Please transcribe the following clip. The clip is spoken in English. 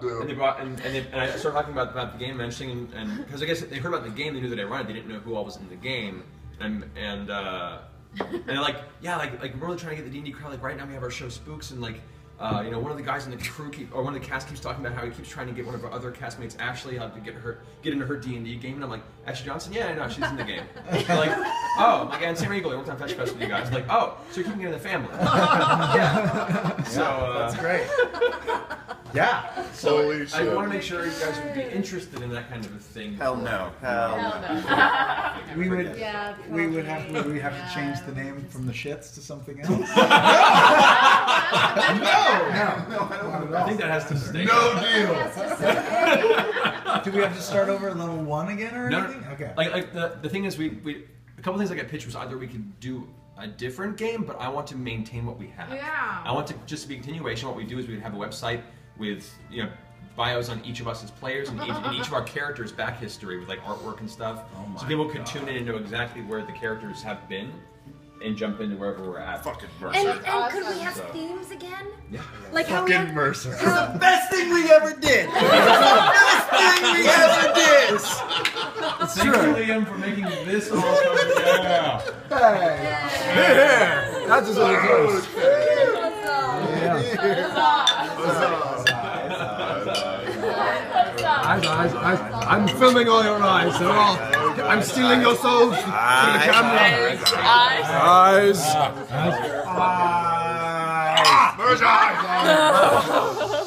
Dew. And they brought and, and, they, and I started talking about, about the game, mentioning and because I guess they heard about the game, they knew that I run it. They didn't know who all was in the game, and and uh, and they're like, yeah, like like we're really trying to get the D and D crowd. Like right now we have our show Spooks, and like uh, you know one of the guys in the crew keep or one of the cast keeps talking about how he keeps trying to get one of our other castmates, Ashley, how to get her get into her D and D game. And I'm like, Ashley Johnson, yeah, I know she's in the game. They're like, oh, I'm like and Sam Riegel, I worked on Fetch Fest with you guys. Like, oh, so you're keeping it in the family. yeah. So uh, That's great. Yeah. So Holy I, shit. want to make sure you guys would be interested in that kind of a thing. Hell no. Hell Hell no. no. We would, Yeah, we would have, would we have Yeah. to change the name from the shits to something else? No, no, No, I don't want I think that has to stay. No deal. Yes, yes, Do we have to start over at level one again or No, no, anything? Okay. Like, like the, the thing is, we, we a couple things I got pitched was either we could do a different game, but I want to maintain what we have. Yeah. I want to just be a continuation. What we do is we have a website with you know bios on each of us as players and each, and each of our characters' back history with like artwork and stuff. Oh my so people could God. tune in and know exactly where the characters have been and jump into wherever we're at. Fucking And, Mercer. and could we have So- themes again? Yeah. Like how we Fucking have, Mercer. how, Best thing we ever did. The best thing we ever did. Thank you, Liam, for making this all come together. Hey, that's just really close. Eyes, eyes, eyes. I'm filming all your eyes. They're all. I'm stealing your souls. To the camera. Eyes. Mercer! Hey, very good.